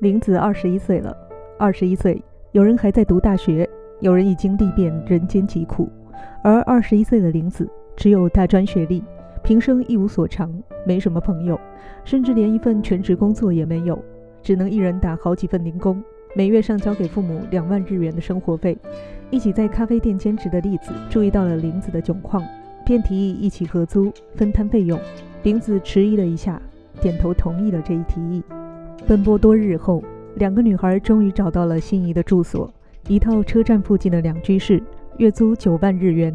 玲子二十一岁了，二十一岁，有人还在读大学，有人已经历遍人间疾苦，而二十一岁的玲子只有大专学历，平生一无所长，没什么朋友，甚至连一份全职工作也没有，只能一人打好几份零工，每月上交给父母两万日元的生活费。一起在咖啡店兼职的栗子注意到了玲子的窘况，便提议一起合租，分摊费用。玲子迟疑了一下，点头同意了这一提议。奔波多日后，两个女孩终于找到了心仪的住所，一套车站附近的两居室，月租九万日元。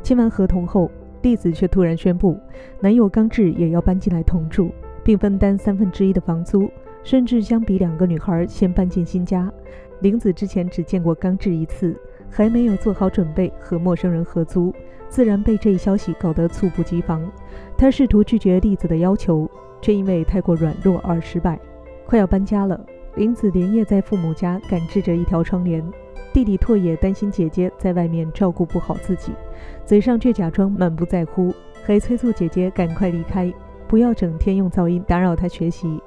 签完合同后，栗子却突然宣布，男友刚志也要搬进来同住，并分担三分之一的房租，甚至相比两个女孩先搬进新家。玲子之前只见过刚志一次，还没有做好准备和陌生人合租，自然被这一消息搞得猝不及防。她试图拒绝栗子的要求，却因为太过软弱而失败。快要搬家了，玲子连夜在父母家赶制着一条窗帘。弟弟拓也担心姐姐在外面照顾不好自己，嘴上却假装满不在乎，还催促姐姐赶快离开，不要整天用噪音打扰她学习。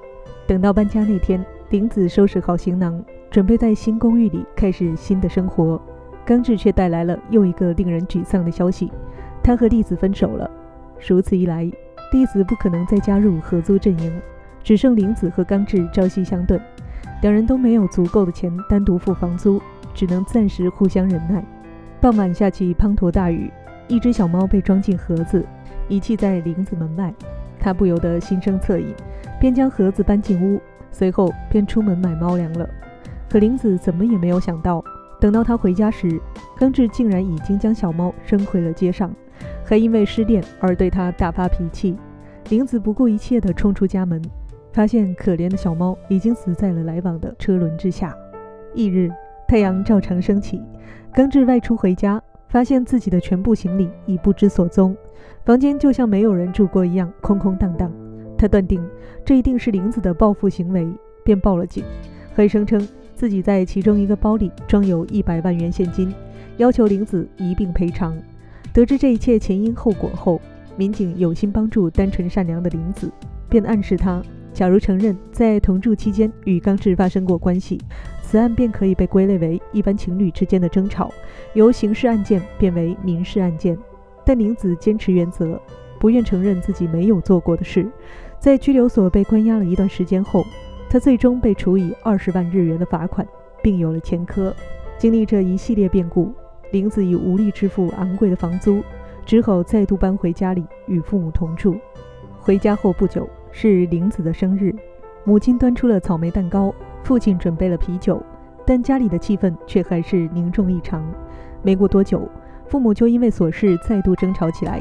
等到搬家那天，玲子收拾好行囊，准备在新公寓里开始新的生活，刚志却带来了又一个令人沮丧的消息：他和弟子分手了。如此一来，弟子不可能再加入合租阵营。只剩玲子和刚志朝夕相对，两人都没有足够的钱单独付房租，只能暂时互相忍耐。傍晚下起滂沱大雨，一只小猫被装进盒子，遗弃在玲子门外。他不由得心生恻隐，便将盒子搬进屋，随后便出门买猫粮了。可玲子怎么也没有想到，等到他回家时，刚志竟然已经将小猫扔回了街上，还因为失恋而对他大发脾气。玲子不顾一切地冲出家门。发现可怜的小猫已经死在了来往的车轮之下。翌日，太阳照常升起，刚志外出回家，发现自己的全部行李已不知所踪，房间就像没有人住过一样空空荡荡。他断定这一定是玲子的报复行为，便报了警，还声称自己在其中一个包里装有一百万元现金，要求玲子一并赔偿。得知这一切前因后果后，民警有心帮助单纯善良的玲子，便暗示她。假如承认在同住期间与刚志发生过关系，此案便可以被归类为一般情侣之间的争吵，由刑事案件变为民事案件。但玲子坚持原则，不愿承认自己没有做过的事。在拘留所被关押了一段时间后，她最终被处以二十万日元的罚款，并有了前科。经历这一系列变故，玲子已无力支付昂贵的房租，只好再度搬回家里与父母同住。回家后不久。是玲子的生日，母亲端出了草莓蛋糕，父亲准备了啤酒，但家里的气氛却还是凝重异常。没过多久，父母就因为琐事再度争吵起来，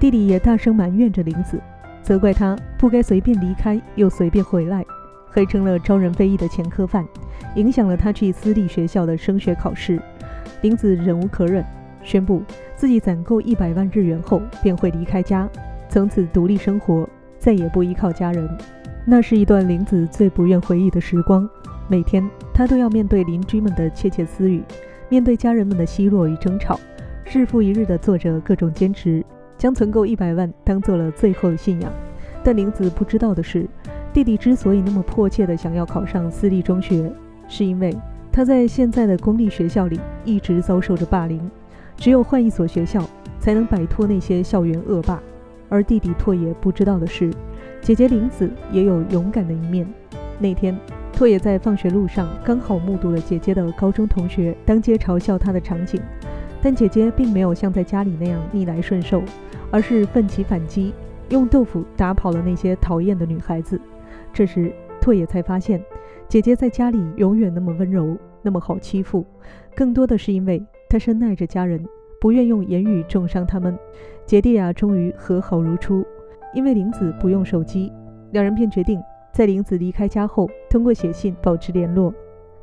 弟弟也大声埋怨着玲子，责怪她不该随便离开又随便回来，还成了招人非议的前科犯，影响了他去私立学校的升学考试。玲子忍无可忍，宣布自己攒够一百万日元后便会离开家，从此独立生活。再也不依靠家人，那是一段玲子最不愿回忆的时光。每天，她都要面对邻居们的窃窃私语，面对家人们的奚落与争吵，日复一日地做着各种兼职，将存够一百万当做了最后的信仰。但玲子不知道的是，弟弟之所以那么迫切地想要考上私立中学，是因为他在现在的公立学校里一直遭受着霸凌，只有换一所学校，才能摆脱那些校园恶霸。而弟弟拓也不知道的是，姐姐玲子也有勇敢的一面。那天，拓也在放学路上刚好目睹了姐姐的高中同学当街嘲笑他的场景，但姐姐并没有像在家里那样逆来顺受，而是奋起反击，用豆腐打跑了那些讨厌的女孩子。这时，拓也才发现，姐姐在家里永远那么温柔，那么好欺负，更多的是因为她深爱着家人。不愿用言语重伤他们，姐弟俩终于和好如初。因为玲子不用手机，两人便决定在玲子离开家后，通过写信保持联络。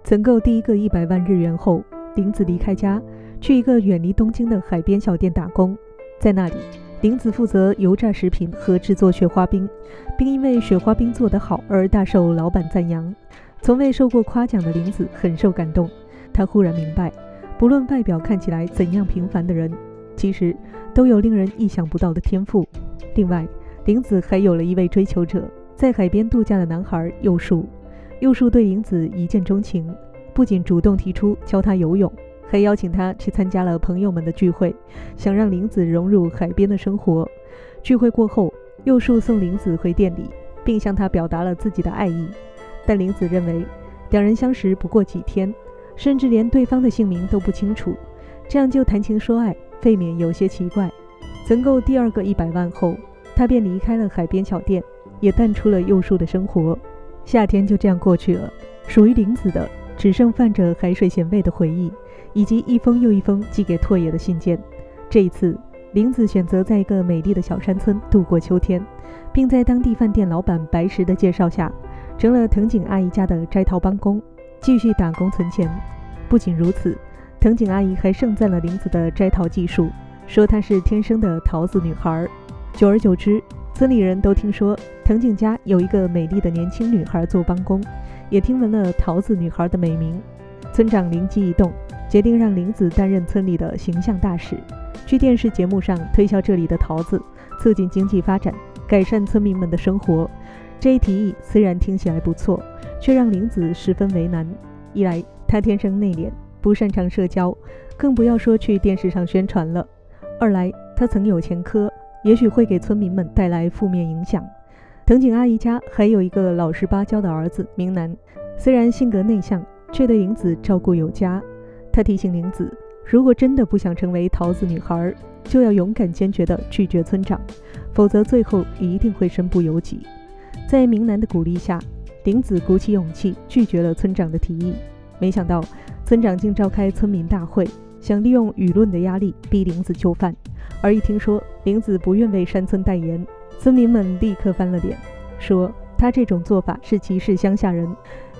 存够第一个一百万日元后，玲子离开家，去一个远离东京的海边小店打工。在那里，玲子负责油炸食品和制作雪花冰，并因为雪花冰做得好而大受老板赞扬。从未受过夸奖的玲子很受感动，她忽然明白。不论外表看起来怎样平凡的人，其实都有令人意想不到的天赋。另外，玲子还有了一位追求者，在海边度假的男孩佑树。右树对玲子一见钟情，不仅主动提出教她游泳，还邀请她去参加了朋友们的聚会，想让玲子融入海边的生活。聚会过后，右树送玲子回店里，并向她表达了自己的爱意。但玲子认为，两人相识不过几天，甚至连对方的姓名都不清楚，这样就谈情说爱，未免有些奇怪。存够第二个一百万后，他便离开了海边小店，也淡出了幼树的生活。夏天就这样过去了，属于玲子的只剩泛着海水咸味的回忆，以及一封又一封寄给拓野的信件。这一次，玲子选择在一个美丽的小山村度过秋天，并在当地饭店老板白石的介绍下。成了藤井阿姨家的摘桃帮工，继续打工存钱。不仅如此，藤井阿姨还盛赞了玲子的摘桃技术，说她是天生的桃子女孩。久而久之，村里人都听说藤井家有一个美丽的年轻女孩做帮工，也听闻了桃子女孩的美名。村长灵机一动，决定让玲子担任村里的形象大使，去电视节目上推销这里的桃子，促进经济发展，改善村民们的生活。这一提议虽然听起来不错，却让玲子十分为难。一来，她天生内敛，不擅长社交，更不要说去电视上宣传了；二来，她曾有前科，也许会给村民们带来负面影响。藤井阿姨家还有一个老实巴交的儿子明南，虽然性格内向，却对玲子照顾有加。他提醒玲子，如果真的不想成为桃子女孩，就要勇敢坚决地拒绝村长，否则最后一定会身不由己。在明南的鼓励下，玲子鼓起勇气拒绝了村长的提议。没想到，村长竟召开村民大会，想利用舆论的压力逼玲子就范。而一听说玲子不愿为山村代言，村民们立刻翻了脸，说他这种做法是歧视乡下人。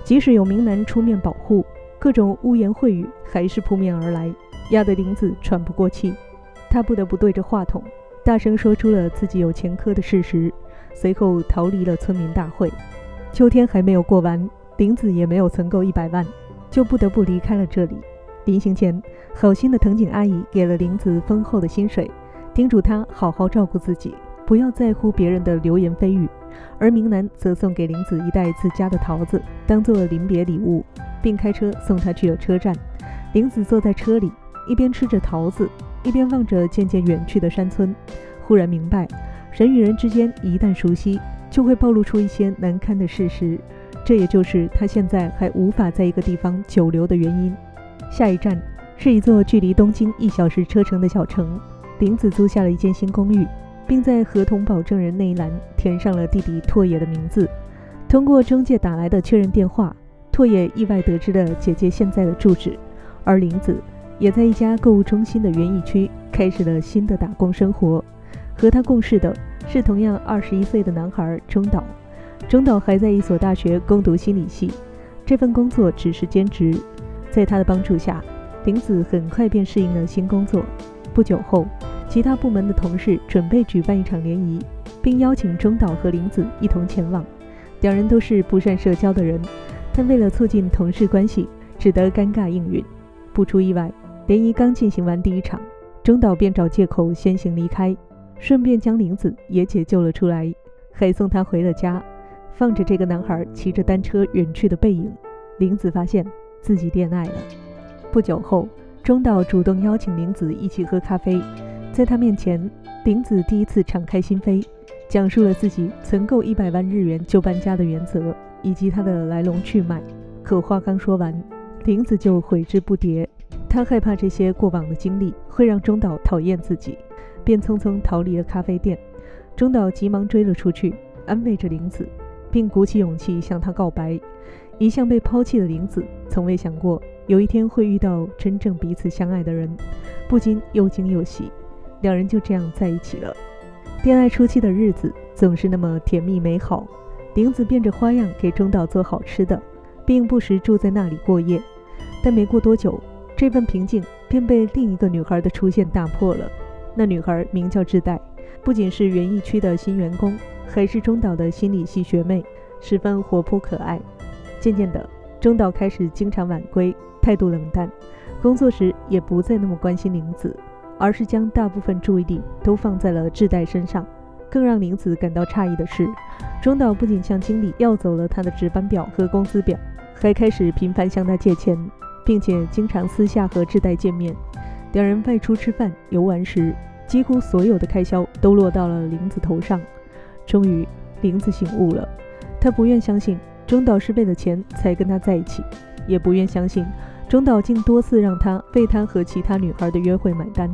即使有明男出面保护，各种污言秽语还是扑面而来，压得玲子喘不过气。他不得不对着话筒，大声说出了自己有前科的事实。随后逃离了村民大会。秋天还没有过完，玲子也没有存够一百万，就不得不离开了这里。临行前，好心的藤井阿姨给了玲子丰厚的薪水，叮嘱她好好照顾自己，不要在乎别人的流言蜚语。而明南则送给玲子一袋自家的桃子，当做临别礼物，并开车送她去了车站。玲子坐在车里，一边吃着桃子，一边望着渐渐远去的山村，忽然明白。人与人之间一旦熟悉，就会暴露出一些难堪的事实，这也就是他现在还无法在一个地方久留的原因。下一站是一座距离东京一小时车程的小城，林子租下了一间新公寓，并在合同保证人那一栏填上了弟弟拓野的名字。通过中介打来的确认电话，拓野意外得知了姐姐现在的住址，而林子也在一家购物中心的园艺区开始了新的打工生活。和他共事的是同样二十一岁的男孩中岛。中岛还在一所大学攻读心理系，这份工作只是兼职。在他的帮助下，玲子很快便适应了新工作。不久后，其他部门的同事准备举办一场联谊，并邀请中岛和玲子一同前往。两人都是不善社交的人，但为了促进同事关系，只得尴尬应允。不出意外，联谊刚进行完第一场，中岛便找借口先行离开。顺便将玲子也解救了出来，还送她回了家。放着这个男孩骑着单车远去的背影，玲子发现自己恋爱了。不久后，中岛主动邀请玲子一起喝咖啡，在他面前，玲子第一次敞开心扉，讲述了自己存够一百万日元就搬家的原则以及他的来龙去脉。可话刚说完，玲子就悔之不迭，她害怕这些过往的经历会让中岛讨厌自己。便匆匆逃离了咖啡店，中岛急忙追了出去，安慰着玲子，并鼓起勇气向她告白。一向被抛弃的玲子，从未想过有一天会遇到真正彼此相爱的人，不禁又惊又喜。两人就这样在一起了。恋爱初期的日子总是那么甜蜜美好，玲子变着花样给中岛做好吃的，并不时住在那里过夜。但没过多久，这份平静便被另一个女孩的出现打破了。那女孩名叫志代，不仅是园艺区的新员工，还是中岛的心理系学妹，十分活泼可爱。渐渐的，中岛开始经常晚归，态度冷淡，工作时也不再那么关心玲子，而是将大部分注意力都放在了志代身上。更让玲子感到诧异的是，中岛不仅向经理要走了他的值班表和工资表，还开始频繁向他借钱，并且经常私下和志代见面。两人外出吃饭、游玩时，几乎所有的开销都落到了玲子头上。终于，玲子醒悟了，她不愿相信中岛是为了钱才跟他在一起，也不愿相信中岛竟多次让他为他和其他女孩的约会买单。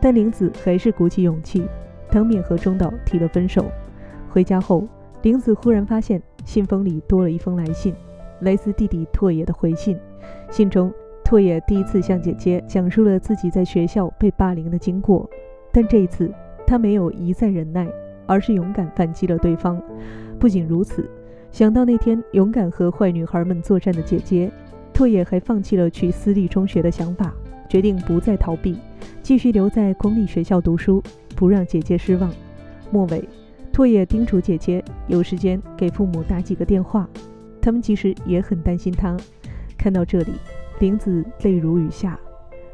但玲子还是鼓起勇气，当面和中岛提了分手。回家后，玲子忽然发现信封里多了一封来信，来自弟弟拓野的回信。信中，拓野第一次向姐姐讲述了自己在学校被霸凌的经过，但这一次他没有一再忍耐，而是勇敢反击了对方。不仅如此，想到那天勇敢和坏女孩们作战的姐姐，拓野还放弃了去私立中学的想法，决定不再逃避。继续留在公立学校读书，不让姐姐失望。末尾，拓也叮嘱姐姐有时间给父母打几个电话，他们其实也很担心他。看到这里，玲子泪如雨下。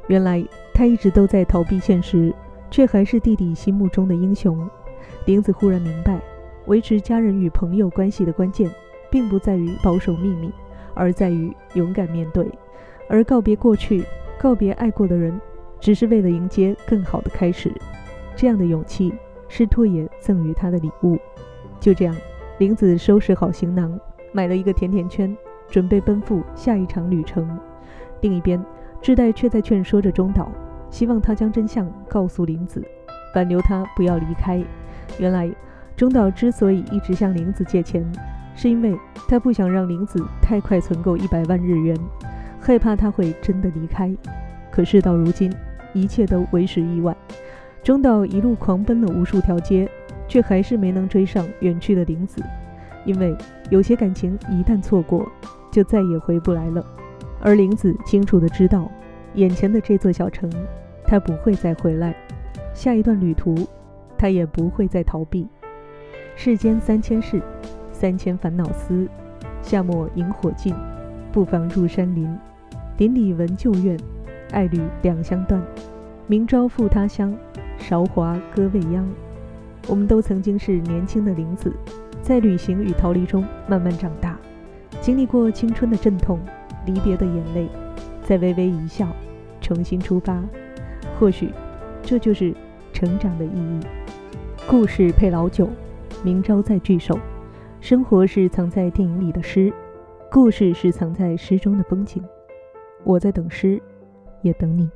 原来他一直都在逃避现实，却还是弟弟心目中的英雄。玲子忽然明白，维持家人与朋友关系的关键，并不在于保守秘密，而在于勇敢面对，而告别过去，告别爱过的人。只是为了迎接更好的开始，这样的勇气是拓野赠予他的礼物。就这样，玲子收拾好行囊，买了一个甜甜圈，准备奔赴下一场旅程。另一边，志代却在劝说着中岛，希望他将真相告诉玲子，挽留他不要离开。原来，中岛之所以一直向玲子借钱，是因为他不想让玲子太快存够一百万日元，害怕他会真的离开。可事到如今。一切都为时已晚。中岛一路狂奔了无数条街，却还是没能追上远去的玲子。因为有些感情一旦错过，就再也回不来了。而玲子清楚的知道，眼前的这座小城，她不会再回来。下一段旅途，她也不会再逃避。世间三千事，三千烦恼丝。夏末萤火尽，不妨入山林。林里闻旧怨。爱侣两相断，明朝赴他乡，韶华歌未央。我们都曾经是年轻的玲子，在旅行与逃离中慢慢长大，经历过青春的阵痛、离别的眼泪，再微微一笑，重新出发。或许，这就是成长的意义。故事配老酒，明朝再聚首。生活是藏在电影里的诗，故事是藏在诗中的风景。我在等诗。也等你。